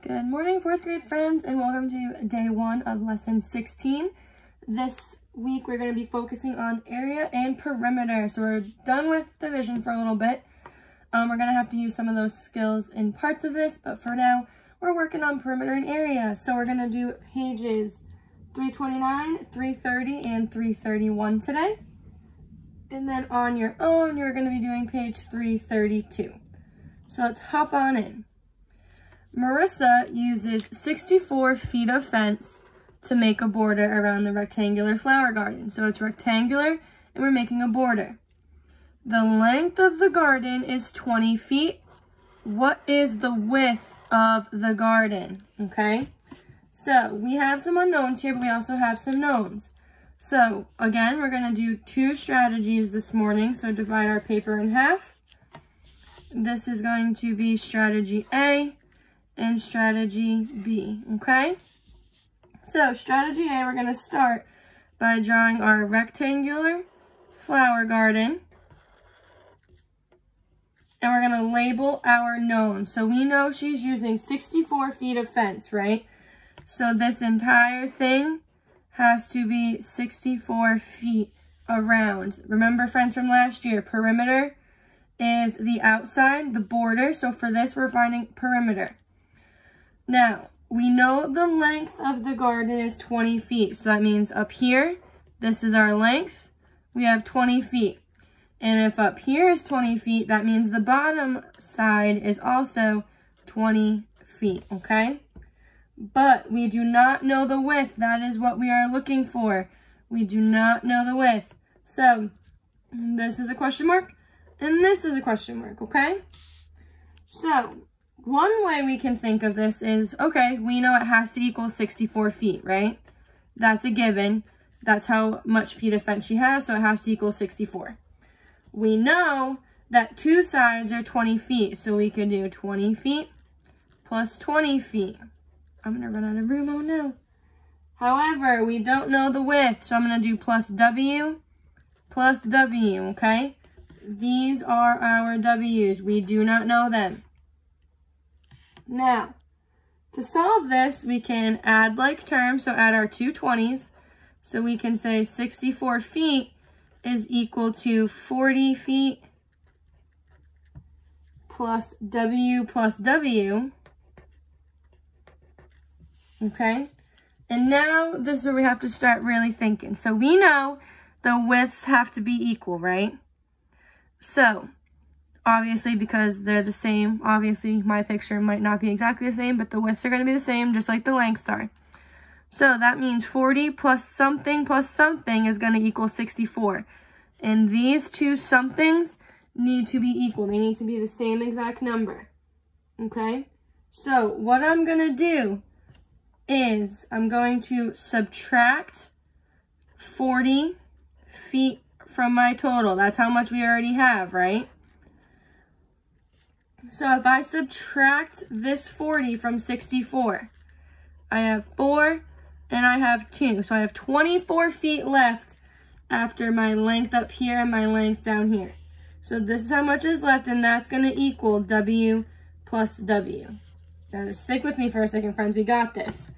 Good morning, fourth grade friends, and welcome to day one of lesson 16. This week, we're going to be focusing on area and perimeter. So we're done with division for a little bit. Um, we're going to have to use some of those skills in parts of this, but for now, we're working on perimeter and area. So we're going to do pages 329, 330, and 331 today. And then on your own, you're going to be doing page 332. So let's hop on in. Marissa uses 64 feet of fence to make a border around the rectangular flower garden. So it's rectangular and we're making a border. The length of the garden is 20 feet. What is the width of the garden? Okay, so we have some unknowns here, but we also have some knowns. So again, we're gonna do two strategies this morning. So divide our paper in half. This is going to be strategy A and strategy B, okay? So strategy A, we're gonna start by drawing our rectangular flower garden. And we're gonna label our known. So we know she's using 64 feet of fence, right? So this entire thing has to be 64 feet around. Remember friends from last year, perimeter is the outside, the border. So for this, we're finding perimeter. Now, we know the length of the garden is 20 feet. So that means up here, this is our length. We have 20 feet. And if up here is 20 feet, that means the bottom side is also 20 feet, okay? But we do not know the width. That is what we are looking for. We do not know the width. So this is a question mark and this is a question mark, okay? So one way we can think of this is, okay, we know it has to equal 64 feet, right? That's a given. That's how much feet of fence she has, so it has to equal 64. We know that two sides are 20 feet, so we could do 20 feet plus 20 feet. I'm to run out of room, oh no. However, we don't know the width, so I'm to do plus W plus W, okay? These are our W's. We do not know them. Now, to solve this, we can add like terms, so add our two 20s. So we can say 64 feet is equal to 40 feet plus W plus W. Okay? And now this is where we have to start really thinking. So we know the widths have to be equal, right? So obviously because they're the same. Obviously, my picture might not be exactly the same, but the widths are going to be the same, just like the lengths are. So that means 40 plus something plus something is going to equal 64. And these two somethings need to be equal. They need to be the same exact number. Okay? So what I'm going to do is I'm going to subtract 40 feet from my total. That's how much we already have, right? So if I subtract this 40 from 64, I have 4 and I have 2. So I have 24 feet left after my length up here and my length down here. So this is how much is left and that's going to equal W plus W. Now just stick with me for a second, friends. We got this.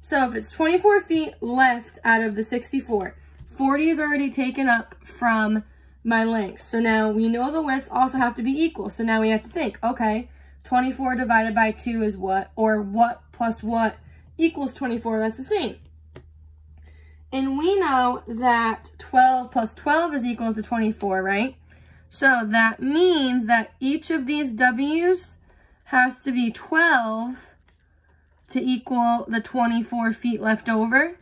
So if it's 24 feet left out of the 64, 40 is already taken up from my length. So now we know the widths also have to be equal. So now we have to think, okay, 24 divided by 2 is what? Or what plus what equals 24? That's the same. And we know that 12 plus 12 is equal to 24, right? So that means that each of these W's has to be 12 to equal the 24 feet left over.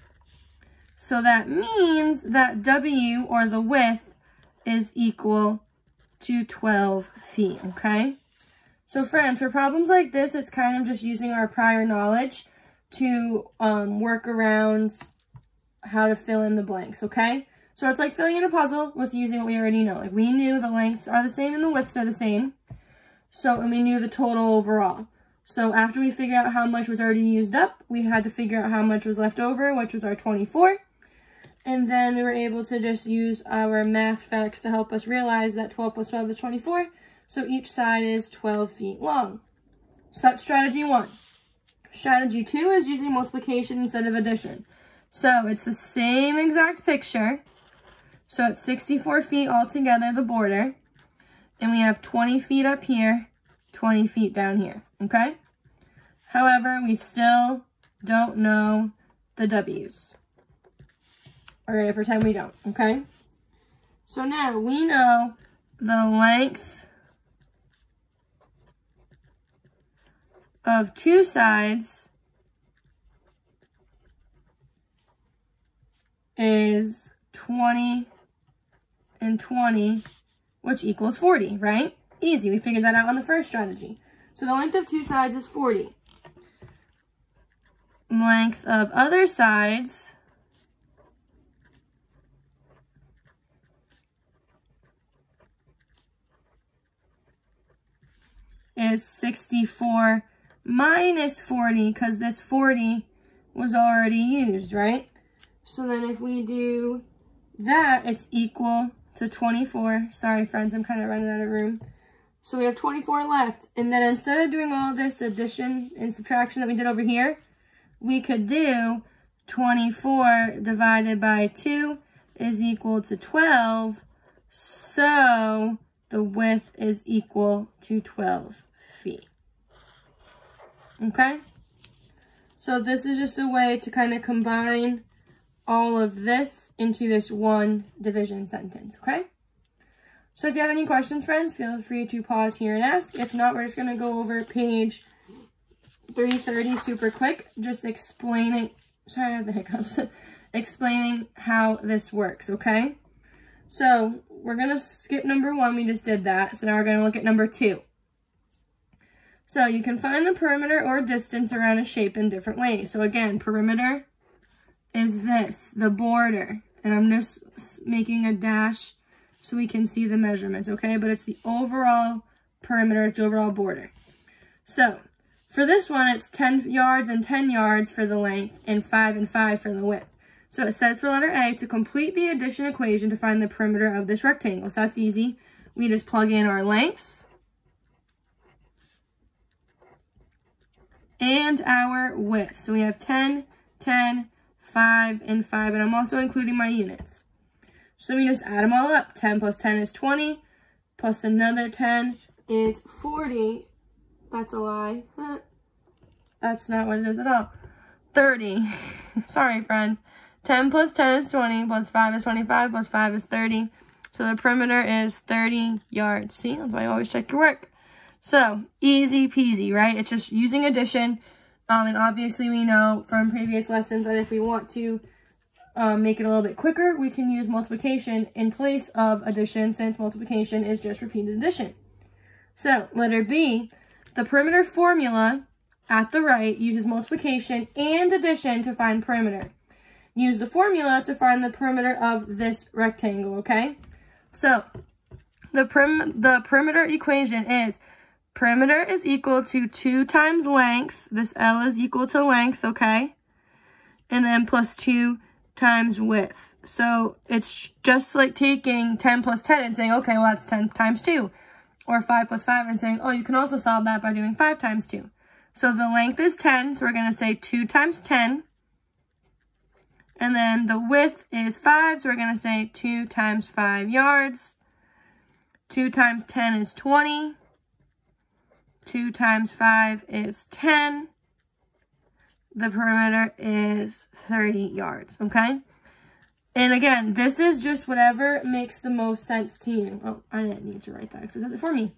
So that means that W, or the width, is equal to 12 feet, okay? So friends, for problems like this, it's kind of just using our prior knowledge to um, work around how to fill in the blanks, okay? So it's like filling in a puzzle with using what we already know. Like we knew the lengths are the same and the widths are the same. So, and we knew the total overall. So after we figured out how much was already used up, we had to figure out how much was left over, which was our 24. And then we were able to just use our math facts to help us realize that 12 plus 12 is 24. So each side is 12 feet long. So that's strategy one. Strategy two is using multiplication instead of addition. So it's the same exact picture. So it's 64 feet altogether, the border. And we have 20 feet up here, 20 feet down here, okay? However, we still don't know the W's. We're going to pretend we don't, okay? So now we know the length of two sides is 20 and 20, which equals 40, right? Easy, we figured that out on the first strategy. So the length of two sides is 40. Length of other sides is 64 minus 40 because this 40 was already used, right? So then if we do that, it's equal to 24. Sorry, friends, I'm kind of running out of room. So we have 24 left. And then instead of doing all this addition and subtraction that we did over here, we could do 24 divided by 2 is equal to 12. So the width is equal to 12 feet. Okay? So this is just a way to kind of combine all of this into this one division sentence, okay? So if you have any questions, friends, feel free to pause here and ask. If not, we're just going to go over page 330 super quick, just explaining, sorry, I have the hiccups, explaining how this works, okay? So we're going to skip number one. We just did that. So now we're going to look at number two. So you can find the perimeter or distance around a shape in different ways. So again, perimeter is this, the border. And I'm just making a dash so we can see the measurements, okay? But it's the overall perimeter, it's the overall border. So, for this one, it's 10 yards and 10 yards for the length and 5 and 5 for the width. So it says for letter A, to complete the addition equation to find the perimeter of this rectangle. So that's easy. We just plug in our lengths and our width. So we have 10, 10, 5, and 5, and I'm also including my units. So let me just add them all up. 10 plus 10 is 20, plus another 10 is 40. That's a lie. That's not what it is at all. 30. Sorry, friends. 10 plus 10 is 20, plus 5 is 25, plus 5 is 30. So the perimeter is 30 yards. See, that's why I always check your work. So, easy peasy, right? It's just using addition um, and obviously we know from previous lessons that if we want to um, make it a little bit quicker, we can use multiplication in place of addition since multiplication is just repeated addition. So letter B, the perimeter formula at the right uses multiplication and addition to find perimeter. Use the formula to find the perimeter of this rectangle, okay? So the, prim the perimeter equation is Perimeter is equal to 2 times length. This L is equal to length, okay? And then plus 2 times width. So it's just like taking 10 plus 10 and saying, okay, well, that's 10 times 2. Or 5 plus 5 and saying, oh, you can also solve that by doing 5 times 2. So the length is 10, so we're going to say 2 times 10. And then the width is 5, so we're going to say 2 times 5 yards. 2 times 10 is 20. 2 times 5 is 10. The perimeter is 30 yards, okay? And again, this is just whatever makes the most sense to you. Oh, I didn't need to write that because it does it for me.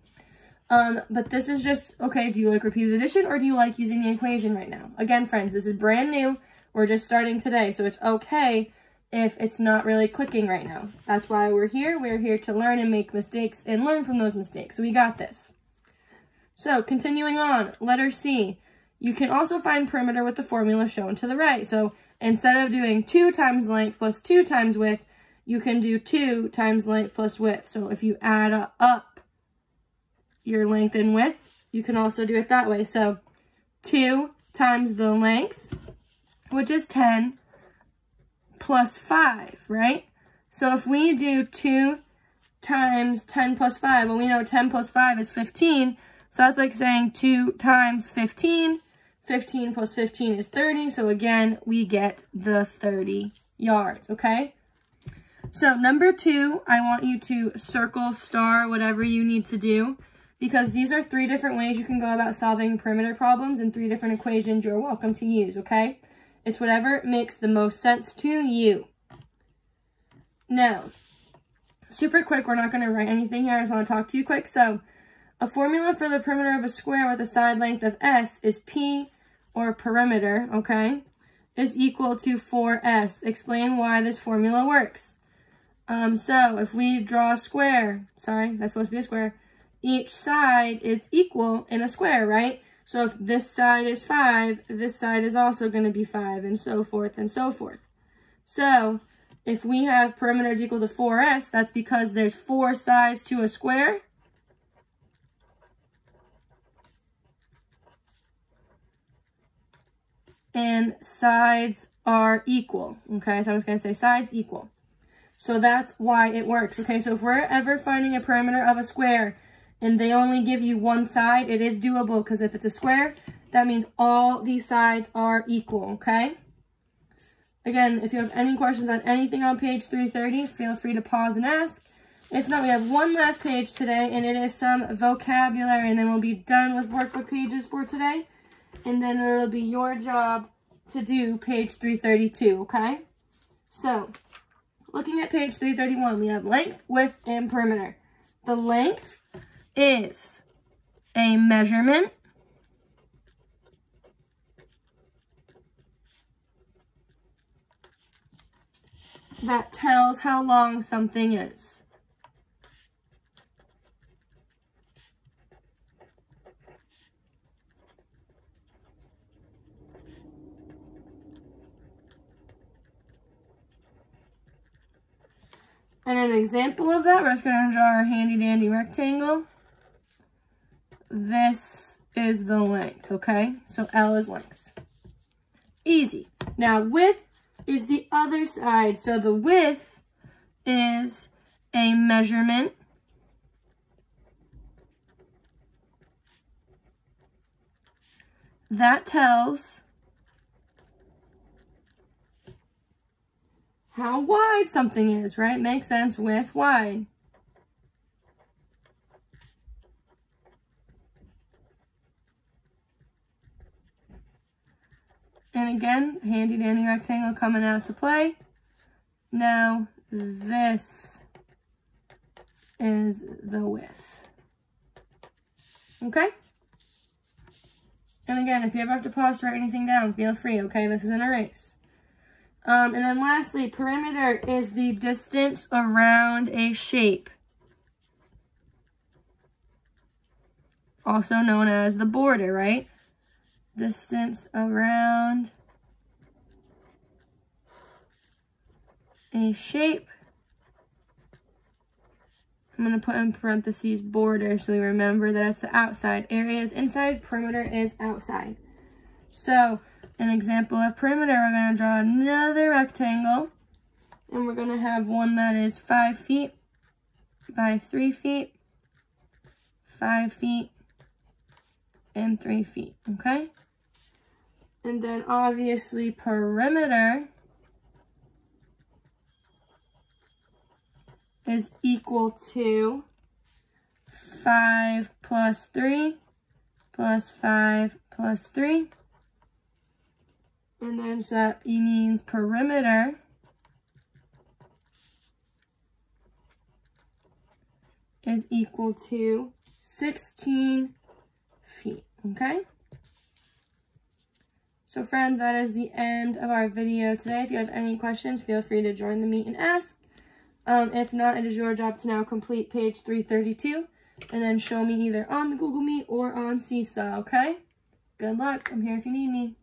Um, but this is just, okay, do you like repeated addition or do you like using the equation right now? Again, friends, this is brand new. We're just starting today, so it's okay if it's not really clicking right now. That's why we're here. We're here to learn and make mistakes and learn from those mistakes. So we got this. So continuing on, letter C. You can also find perimeter with the formula shown to the right. So instead of doing 2 times length plus 2 times width, you can do 2 times length plus width. So if you add up your length and width, you can also do it that way. So 2 times the length, which is 10, plus 5, right? So if we do 2 times 10 plus 5, well, we know 10 plus 5 is 15, so that's like saying 2 times 15. 15 plus 15 is 30. So again, we get the 30 yards, okay? So number two, I want you to circle, star, whatever you need to do because these are three different ways you can go about solving perimeter problems and three different equations you're welcome to use, okay? It's whatever makes the most sense to you. Now, super quick, we're not going to write anything here. I just want to talk to you quick. So, a formula for the perimeter of a square with a side length of s is p, or perimeter, okay, is equal to 4s. Explain why this formula works. Um, so, if we draw a square, sorry, that's supposed to be a square, each side is equal in a square, right? So if this side is 5, this side is also going to be 5, and so forth and so forth. So if we have perimeter is equal to 4s, that's because there's four sides to a square. And sides are equal, okay? So I'm just going to say sides equal. So that's why it works, okay? So if we're ever finding a perimeter of a square and they only give you one side, it is doable because if it's a square, that means all these sides are equal, okay? Again, if you have any questions on anything on page 330, feel free to pause and ask. If not, we have one last page today, and it is some vocabulary, and then we'll be done with workbook pages for today. And then it'll be your job to do page 332, okay? So, looking at page 331, we have length, width, and perimeter. The length is a measurement that tells how long something is. And an example of that, we're just going to draw our handy dandy rectangle this is the length, okay? So L is length. Easy. Now width is the other side. So the width is a measurement that tells how wide something is, right? Makes sense, width, wide. And again, handy dandy rectangle coming out to play. Now, this is the width. Okay? And again, if you ever have to pause to write anything down, feel free, okay? This isn't a race. Um, and then lastly, perimeter is the distance around a shape. Also known as the border, right? distance around a shape. I'm going to put in parentheses border so we remember that it's the outside. Area is inside, perimeter is outside. So, an example of perimeter, we're going to draw another rectangle. And we're going to have one that is 5 feet by 3 feet, 5 feet, and 3 feet, okay? And then obviously perimeter is equal to 5 plus 3 plus 5 plus 3. And then that means perimeter is equal to 16 feet, okay? So friends, that is the end of our video today. If you have any questions, feel free to join the meet and ask. Um, if not, it is your job to now complete page 332 and then show me either on the Google Meet or on Seesaw, okay? Good luck. I'm here if you need me.